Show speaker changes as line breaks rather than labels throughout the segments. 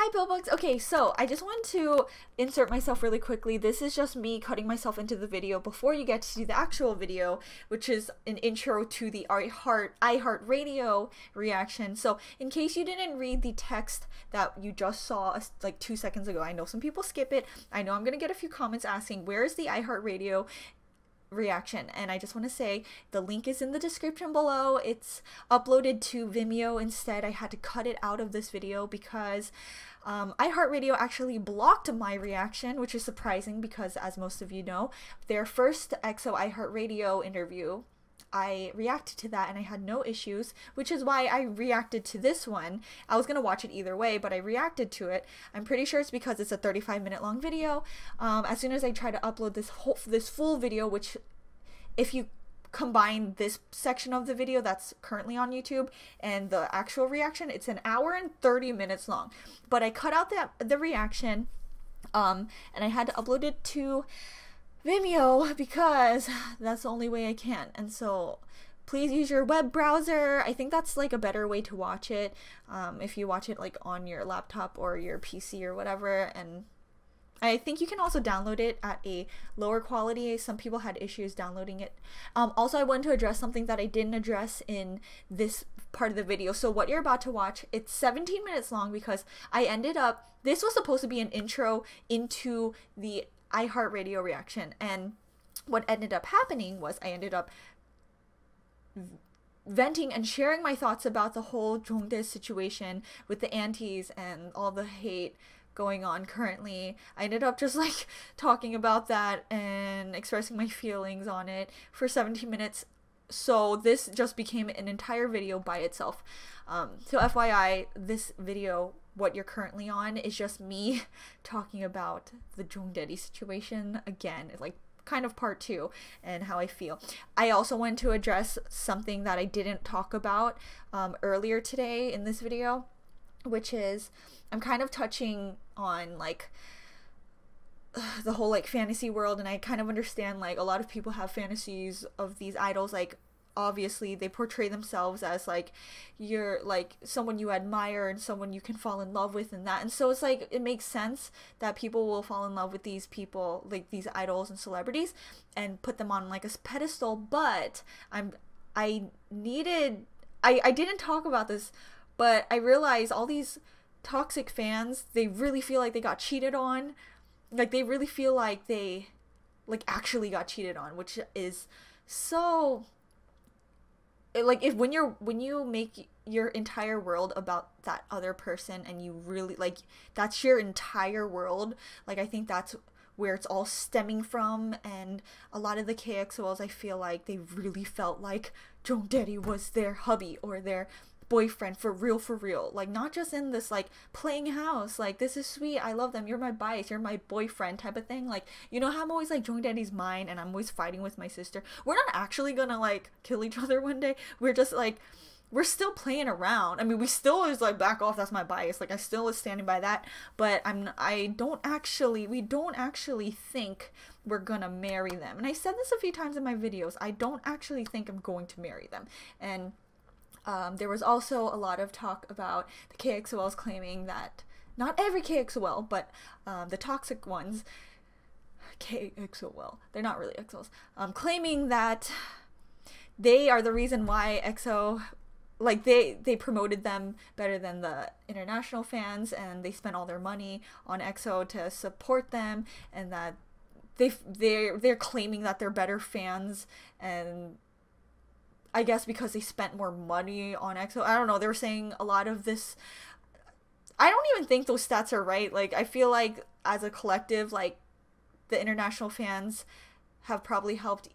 Hi, Pilbugs. Okay, so I just want to insert myself really quickly. This is just me cutting myself into the video before you get to see the actual video, which is an intro to the iHeart iHeartRadio reaction. So, in case you didn't read the text that you just saw uh, like two seconds ago, I know some people skip it. I know I'm gonna get a few comments asking where is the iHeartRadio reaction. And I just want to say the link is in the description below. It's uploaded to Vimeo instead. I had to cut it out of this video because um, iHeartRadio actually blocked my reaction which is surprising because as most of you know their first EXO iHeartRadio interview I reacted to that and I had no issues, which is why I reacted to this one. I was going to watch it either way, but I reacted to it. I'm pretty sure it's because it's a 35 minute long video. Um, as soon as I try to upload this whole this full video, which if you combine this section of the video that's currently on YouTube and the actual reaction, it's an hour and 30 minutes long. But I cut out the, the reaction um, and I had to upload it to Vimeo because that's the only way I can. And so please use your web browser. I think that's like a better way to watch it. Um, if you watch it like on your laptop or your PC or whatever. And I think you can also download it at a lower quality. Some people had issues downloading it. Um, also, I wanted to address something that I didn't address in this part of the video. So what you're about to watch, it's 17 minutes long because I ended up, this was supposed to be an intro into the iHeartRadio reaction. And what ended up happening was I ended up venting and sharing my thoughts about the whole Jongdae situation with the antis and all the hate going on currently. I ended up just like talking about that and expressing my feelings on it for 17 minutes. So this just became an entire video by itself. Um, so FYI, this video what you're currently on is just me talking about the Jongdae situation again, like kind of part two and how I feel. I also want to address something that I didn't talk about um, earlier today in this video, which is I'm kind of touching on like the whole like fantasy world and I kind of understand like a lot of people have fantasies of these idols like obviously they portray themselves as like you're like someone you admire and someone you can fall in love with and that. And so it's like it makes sense that people will fall in love with these people like these idols and celebrities and put them on like a pedestal. But i'm i needed i i didn't talk about this but i realized all these toxic fans they really feel like they got cheated on. Like they really feel like they like actually got cheated on which is so like if when you're when you make your entire world about that other person and you really like that's your entire world like i think that's where it's all stemming from. And a lot of the KEXOLs I feel like they really felt like Jongdae was their hubby or their boyfriend for real for real like not just in this like playing house like this is sweet i love them you're my bias you're my boyfriend type of thing like you know how i'm always like Jongdae's mine and i'm always fighting with my sister we're not actually gonna like kill each other one day we're just like we're still playing around. I mean, we still is like back off. That's my bias. Like I still is standing by that. But I'm I don't actually we don't actually think we're gonna marry them. And I said this a few times in my videos. I don't actually think I'm going to marry them. And um, there was also a lot of talk about the KEXOLs claiming that not every KEXOL, but um, the toxic ones, KEXOL, they're not really EXOs, um, claiming that they are the reason why EXO like they they promoted them better than the international fans and they spent all their money on EXO to support them and that they they they're claiming that they're better fans and I guess because they spent more money on EXO. I don't know. They were saying a lot of this. I don't even think those stats are right. Like, I feel like as a collective, like, the international fans have probably helped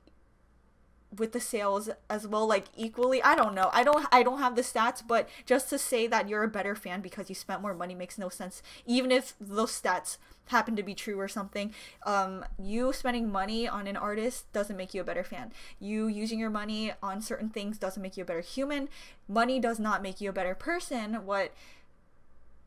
with the sales as well like equally i don't know. I don't i don't have the stats but just to say that you're a better fan because you spent more money makes no sense. Even if those stats happen to be true or something um you spending money on an artist doesn't make you a better fan. You using your money on certain things doesn't make you a better human. Money does not make you a better person. What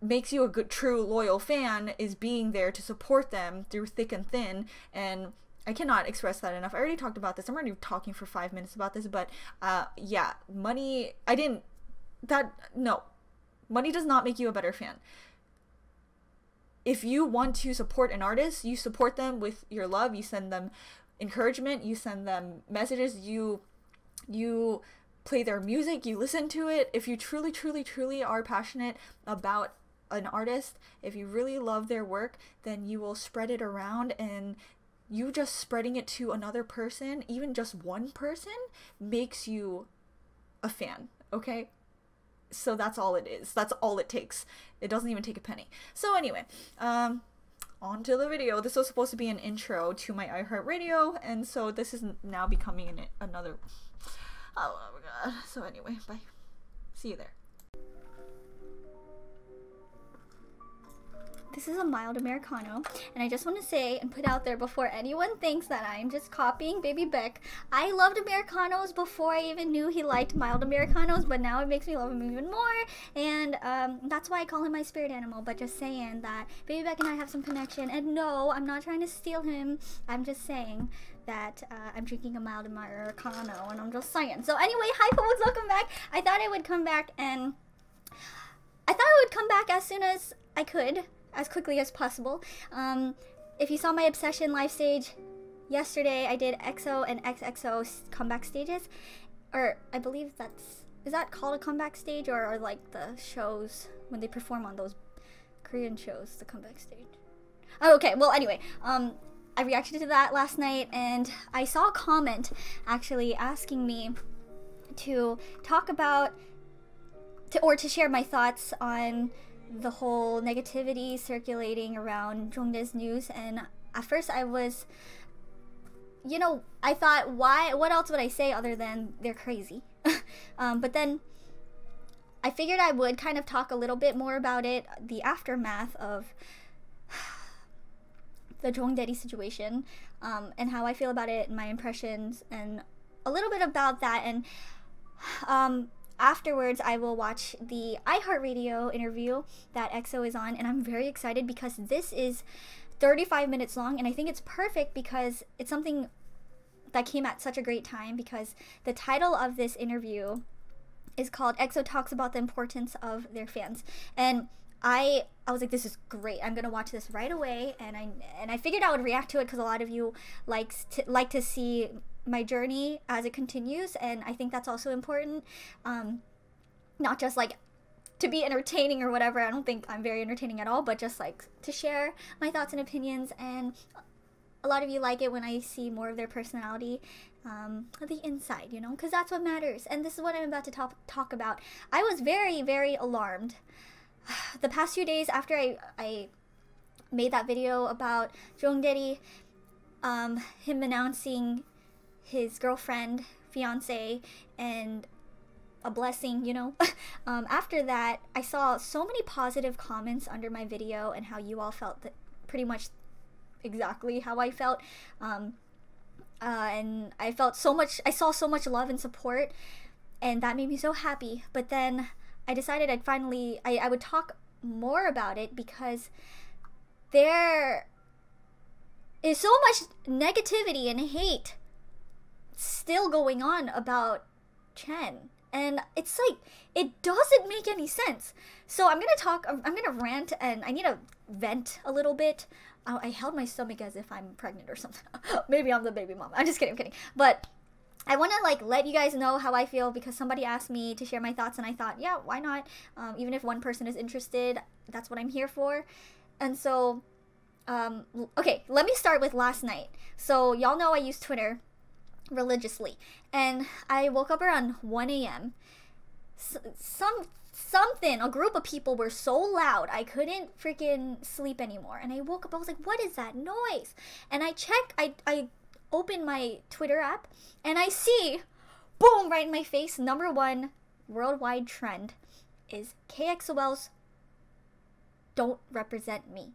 makes you a good true loyal fan is being there to support them through thick and thin. And I cannot express that enough. I already talked about this. I'm already talking for five minutes about this, but uh, yeah, money. I didn't. That no, money does not make you a better fan. if you want to support an artist, you support them with your love, you send them encouragement, you send them messages, you you play their music, you listen to it. If you truly truly truly are passionate about an artist, if you really love their work, then you will spread it around and you just spreading it to another person, even just one person, makes you a fan, okay? So that's all it is. That's all it takes. It doesn't even take a penny. So anyway, um on to the video. This was supposed to be an intro to my iHeartRadio, and so this is now becoming an, another. Oh, oh my god. So anyway, bye. See you there.
This is a mild Americano, and I just want to say and put out there before anyone thinks that I'm just copying Baby Beck. I loved Americanos before I even knew he liked mild Americanos, but now it makes me love him even more, and um, that's why I call him my spirit animal. But just saying that Baby Beck and I have some connection, and no, I'm not trying to steal him. I'm just saying that uh, I'm drinking a mild Americano, and I'm just saying. So anyway, hi folks, welcome back. I thought I would come back and I thought I would come back as soon as I could as quickly as possible. Um, if you saw my Obsession live stage yesterday, I did EXO and XXO comeback stages. Or I believe that's. Is that called a comeback stage or, or like the shows when they perform on those Korean shows, the comeback stage? Oh, okay, well, anyway, um, I reacted to that last night and I saw a comment actually asking me to talk about to, or to share my thoughts on the whole negativity circulating around Jongdae's news and at first I was you know I thought why what else would I say other than they're crazy? Um, but then I figured I would kind of talk a little bit more about it the aftermath of the Jongdae situation um, and how I feel about it and my impressions and a little bit about that and um, afterwards I will watch the iHeartRadio interview that EXO is on and I'm very excited because this is 35 minutes long and I think it's perfect because it's something that came at such a great time because the title of this interview is called EXO talks about the importance of their fans and I I was like this is great. I'm to watch this right away and I and I figured I would react to it cuz a lot of you likes to like to see my journey as it continues and i think that's also important. Um, not just like to be entertaining or whatever i don't think i'm very entertaining at all but just like to share my thoughts and opinions and a lot of you like it when i see more of their personality um, the inside you know because that's what matters and this is what i'm about to talk, talk about. I was very very alarmed. The past few days after i, I made that video about Jongdae, um, him announcing his girlfriend, fiance, and a blessing, you know. um, after that, I saw so many positive comments under my video and how you all felt that pretty much exactly how I felt. Um, uh, and I felt so much, I saw so much love and support, and that made me so happy. But then I decided I'd finally, I, I would talk more about it because there is so much negativity and hate still going on about Chen. And it's like, it doesn't make any sense. So I'm gonna talk, I'm gonna rant and I need to vent a little bit. I, I held my stomach as if I'm pregnant or something. Maybe I'm the baby mom. I'm just kidding, I'm kidding. But I want to like let you guys know how I feel because somebody asked me to share my thoughts and I thought, yeah, why not? Um, even if one person is interested, that's what I'm here for. And so, um, okay, let me start with last night. So y'all know I use Twitter religiously. And I woke up around 1 a.m. S- some something a group of people were so loud i couldn't freaking sleep anymore and i woke up i was like what is that noise and i check i i open my twitter app and i see boom right in my face number one worldwide trend is kexol's don't represent me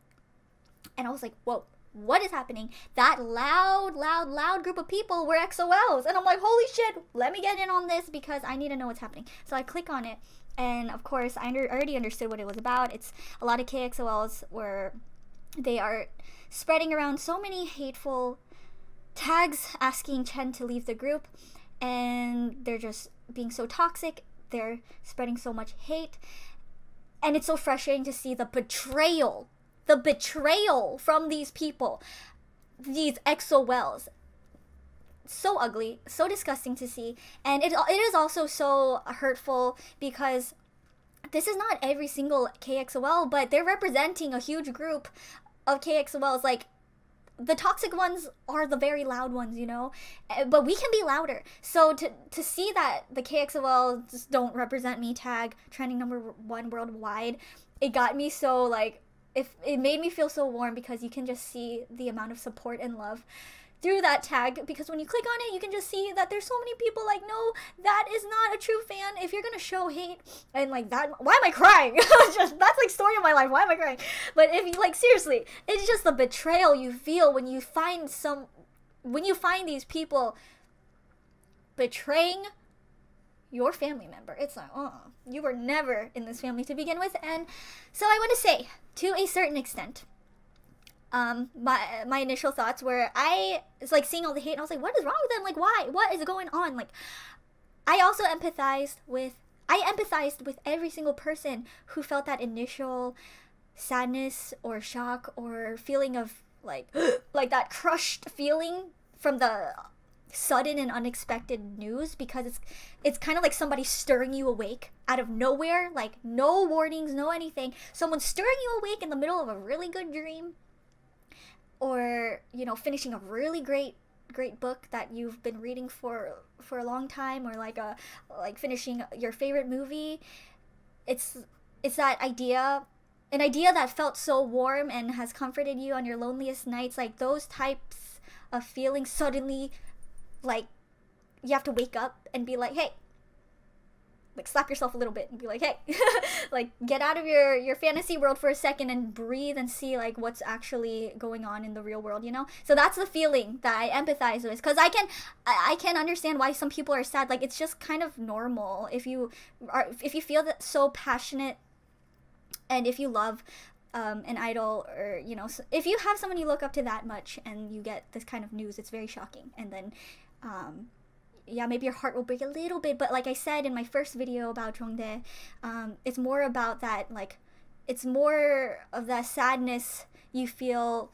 and i was like whoa what is happening? That loud, loud, loud group of people were EXO-Ls. And I'm like, holy shit, let me get in on this because I need to know what's happening. So I click on it. And of course, I under- already understood what it was about. It's a lot of KEXOLs where they are spreading around so many hateful tags asking Chen to leave the group. And they're just being so toxic. They're spreading so much hate. And it's so frustrating to see the betrayal the betrayal from these people, these EXO-Ls, so ugly, so disgusting to see, and it it is also so hurtful because this is not every single KEXOL, but they're representing a huge group of KEXOLs. Like the toxic ones are the very loud ones, you know, Eh, but we can be louder. So to to see that the KEXOL just don't represent me tag trending number one worldwide, it got me so like if it made me feel so warm because you can just see the amount of support and love through that tag because when you click on it you can just see that there's so many people like no that is not a true fan. If you're gonna show hate and like that why am i crying? Just that's like story of my life. Why am i crying? But if you like seriously it's just the betrayal you feel when you find some when you find these people betraying your family member. It's like oh you were never in this family to begin with and so i want to say to a certain extent um my my initial thoughts were I was like seeing all the hate and I was like, what is wrong with them? Like why? What is going on? Like I also empathized with I empathized with every single person who felt that initial sadness or shock or feeling of like like that crushed feeling from the sudden and unexpected news because it's it's kind of like somebody stirring you awake out of nowhere like no warnings no anything. Someone stirring you awake in the middle of a really good dream or you know finishing a really great great book that you've been reading for for a long time or like a like finishing your favorite movie. It's it's that idea an idea that felt so warm and has comforted you on your loneliest nights like those types of feelings suddenly like you have to wake up and be like hey like slap yourself a little bit and be like hey like get out of your your fantasy world for a second and breathe and see like what's actually going on in the real world you know? So that's the feeling that i empathize with because i can I, I can understand why some people are sad. Like it's just kind of normal if you are if you feel that so passionate and if you love um, an idol or you know if you have someone you look up to that much and you get this kind of news it's very shocking. And then um, yeah, maybe your heart will break a little bit, but like I said in my first video about Jongdae, um, it's more about that like it's more of that sadness you feel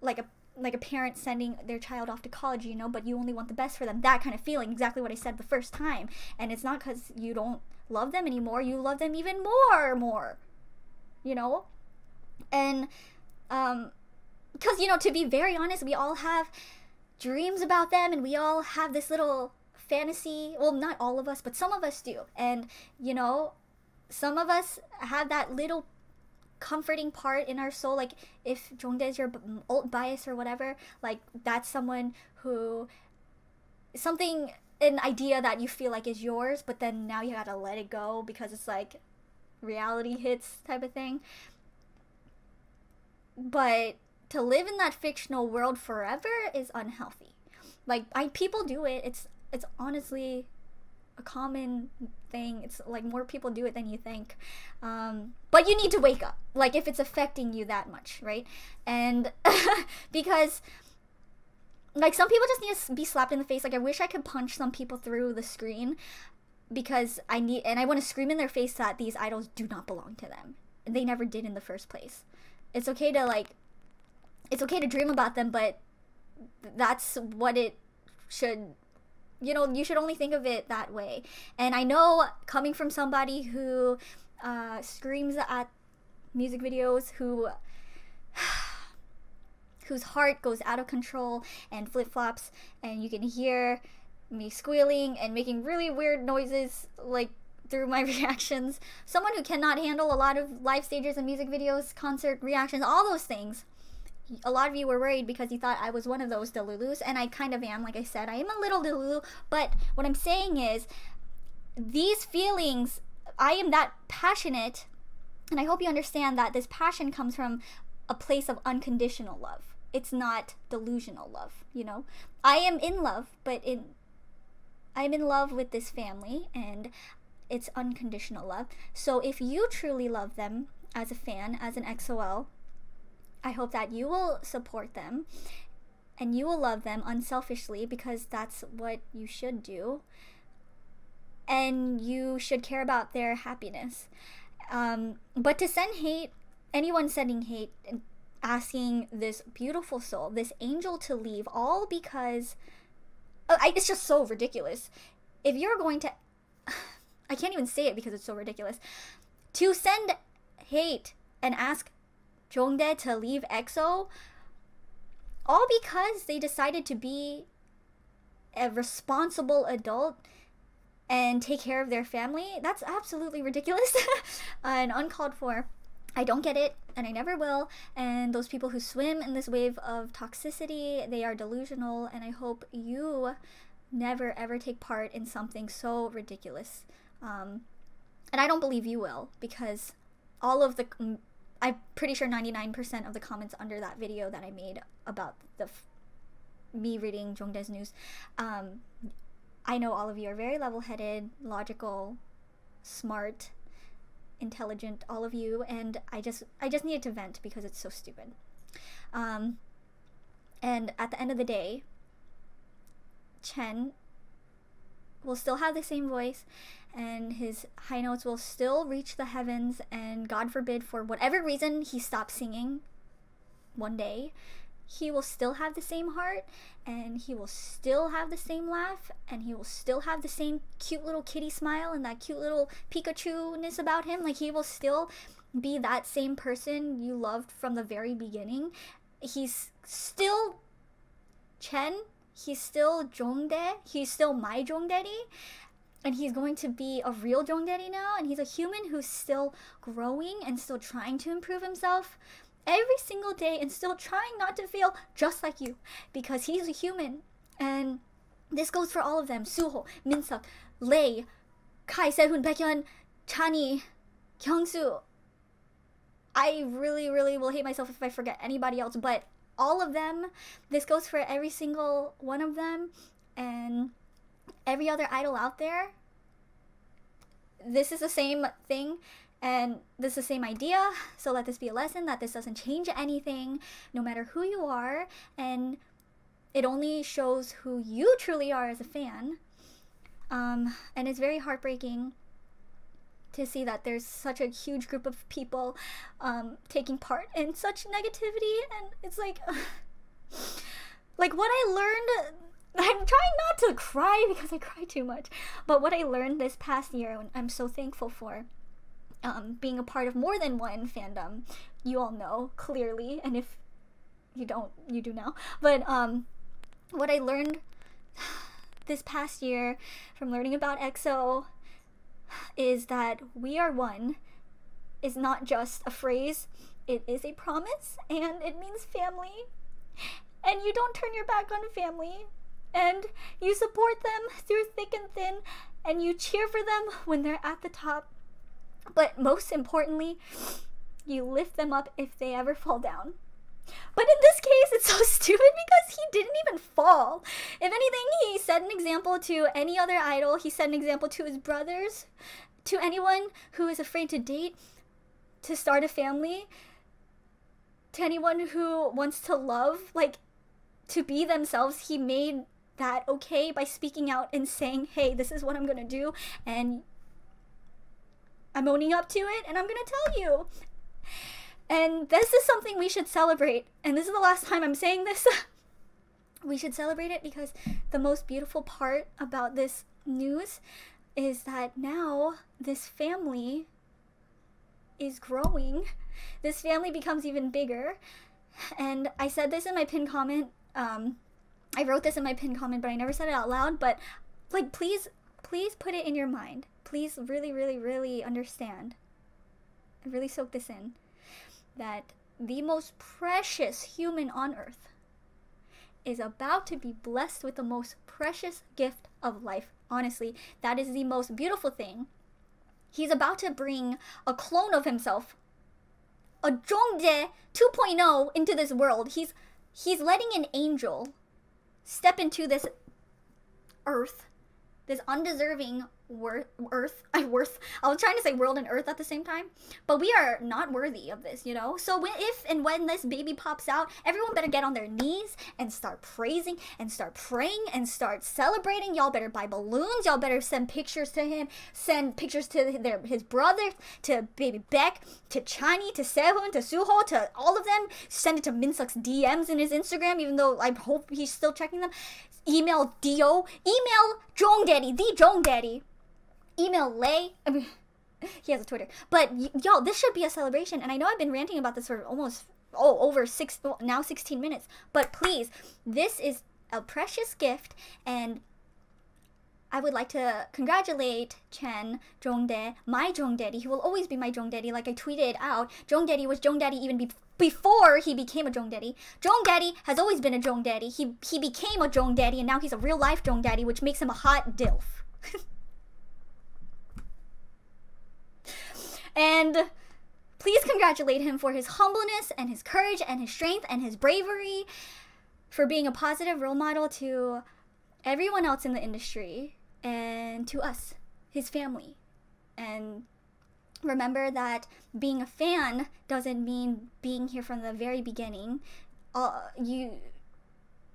like a like a parent sending their child off to college, you know, but you only want the best for them. That kind of feeling, exactly what I said the first time. And it's not cuz you don't love them anymore, you love them even more more. You know? And um cuz you know, to be very honest, we all have dreams about them and we all have this little fantasy. Well not all of us but some of us do. And you know some of us have that little comforting part in our soul. Like if Jongdae is your old bias or whatever like that's someone who something an idea that you feel like is yours but then now you gotta let it go because it's like reality hits type of thing. But to live in that fictional world forever is unhealthy. Like I people do it. It's it's honestly a common thing. It's like more people do it than you think. Um, but you need to wake up. Like if it's affecting you that much, right? And because like some people just need to be slapped in the face. Like I wish I could punch some people through the screen because I need and I want to scream in their face that these idols do not belong to them. And they never did in the first place. It's okay to like it's okay to dream about them, but that's what it should you know, you should only think of it that way. And I know coming from somebody who uh, screams at music videos, who whose heart goes out of control and flip flops, and you can hear me squealing and making really weird noises like through my reactions. Someone who cannot handle a lot of live stages and music videos, concert reactions, all those things a lot of you were worried because you thought I was one of those Delulus, and I kind of am. Like I said, I am a little Delulu, but what I'm saying is, these feelings, I am that passionate, and I hope you understand that this passion comes from a place of unconditional love. It's not delusional love, you know? I am in love, but in I'm in love with this family and it's unconditional love. So if you truly love them as a fan, as an EXO-L, I hope that you will support them and you will love them unselfishly because that's what you should do. And you should care about their happiness. Um, but to send hate anyone sending hate asking this beautiful soul, this angel to leave, all because uh, I, it's just so ridiculous. If you're going to, I can't even say it because it's so ridiculous, to send hate and ask Jongdae to leave EXO, all because they decided to be a responsible adult and take care of their family, that's absolutely ridiculous and uncalled for. I don't get it, and I never will. And those people who swim in this wave of toxicity, they are delusional, and I hope you never ever take part in something so ridiculous. Um, and I don't believe you will, because all of the. I'm pretty sure 99% of the comments under that video that I made about the me reading Jongdae's news, um, I know all of you are very level headed, logical, smart, intelligent, all of you, and I just I just needed to vent because it's so stupid. Um, and at the end of the day, Chen will still have the same voice and his high notes will still reach the heavens and god forbid for whatever reason he stops singing one day he will still have the same heart and he will still have the same laugh and he will still have the same cute little kitty smile and that cute little Pikachu ness about him. Like he will still be that same person you loved from the very beginning. He's still Chen. He's still Jongdae. He's still my Jongdae. And he's going to be a real Jongdae now. And he's a human who's still growing and still trying to improve himself every single day and still trying not to feel just like you because he's a human. And this goes for all of them. Suho, Minseok, Lay, Kai, Sehun, Baekhyun, Chani, Kyungsu. I really, really will hate myself if I forget anybody else, but all of them, this goes for every single one of them and every other idol out there. This is the same thing and this is the same idea, so let this be a lesson that this doesn't change anything, no matter who you are, and it only shows who you truly are as a fan. Um, and it's very heartbreaking to see that there's such a huge group of people um, taking part in such negativity, and it's like, like what I learned. I'm trying not to cry because I cry too much, but what I learned this past year, and I'm so thankful for um, being a part of more than one fandom, you all know clearly, and if you don't, you do now. But um, what I learned this past year from learning about EXO is that we are one is not just a phrase, it is a promise and it means family. And you don't turn your back on family. And you support them through thick and thin, and you cheer for them when they're at the top but most importantly, you lift them up if they ever fall down. But in this case, it's so stupid because he didn't even fall. If anything, he set an example to any other idol. He set an example to his brothers, to anyone who is afraid to date, to start a family, to anyone who wants to love, like to be themselves. He made that okay by speaking out and saying, hey, this is what I'm gonna do, and I'm owning up to it and I'm to tell you. And this is something we should celebrate. And this is the last time I'm saying this. we should celebrate it because the most beautiful part about this news is that now this family is growing. This family becomes even bigger. And I said this in my pin comment. Um, I wrote this in my pin comment, but I never said it out loud. But like, please, please put it in your mind please really, really, really understand and really soak this in that the most precious human on earth is about to be blessed with the most precious gift of life. Honestly, that is the most beautiful thing. He's about to bring a clone of himself, a Jongdae 2.0 into this world. He's he's letting an angel step into this earth, this undeserving worth earth i worth i was trying to say world and earth at the same time but we are not worthy of this you know? So if and when this baby pops out everyone better get on their knees and start praising and start praying and start celebrating. Y'all better buy balloons. Y'all better send pictures to him send pictures to their his brother to baby beck to chani to sehun to suho to all of them. Send it to minseok's dms in his instagram even though i hope he's still checking them. Email dio email jong daddy the jong daddy email Lay. I mean, he has a Twitter. But y'all, this should be a celebration. And I know I've been ranting about this for almost oh over six now 16 minutes. But please, this is a precious gift and I would like to congratulate Chen Jongdae, my Jongdaddy. He will always be my Jongdaddy. Like I tweeted out, Jongdaddy was Jongdaddy even be- before he became a Jongdaddy. Jongdaddy has always been a Jongdaddy. He he became a Jongdaddy and now he's a real life Jongdaddy, which makes him a hot dilf. And please congratulate him for his humbleness and his courage and his strength and his bravery for being a positive role model to everyone else in the industry and to us, his family. And remember that being a fan doesn't mean being here from the very beginning. Uh, you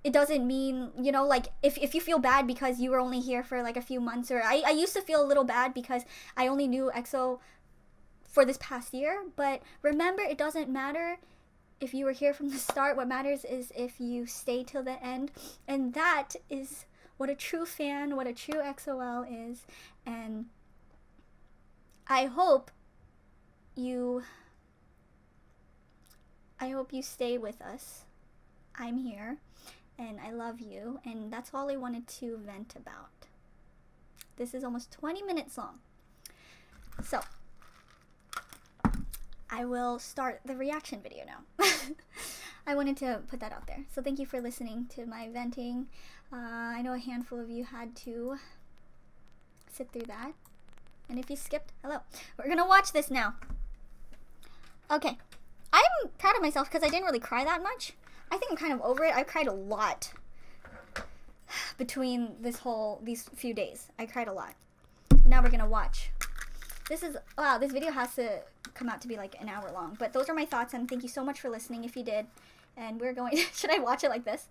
it doesn't mean you know like if, if you feel bad because you were only here for like a few months or I, I used to feel a little bad because i only knew exo for this past year. But remember, it doesn't matter if you were here from the start. What matters is if you stay till the end. And that is what a true fan, what a true EXO-L is. And I hope you. I hope you stay with us. I'm here and I love you, and that's all I wanted to vent about. This is almost 20 minutes long. So, I will start the reaction video now. I wanted to put that out there. So thank you for listening to my venting. Uh, I know a handful of you had to sit through that. And if you skipped, hello. We're gonna watch this now. Okay. I'm proud of myself because I didn't really cry that much. I think I'm kind of over it. I cried a lot between this whole, these few days. I cried a lot. Now we're gonna watch. This is, wow, this video has to come out to be like an hour long. But those are my thoughts, and thank you so much for listening if you did. And we're going, should I watch it like this?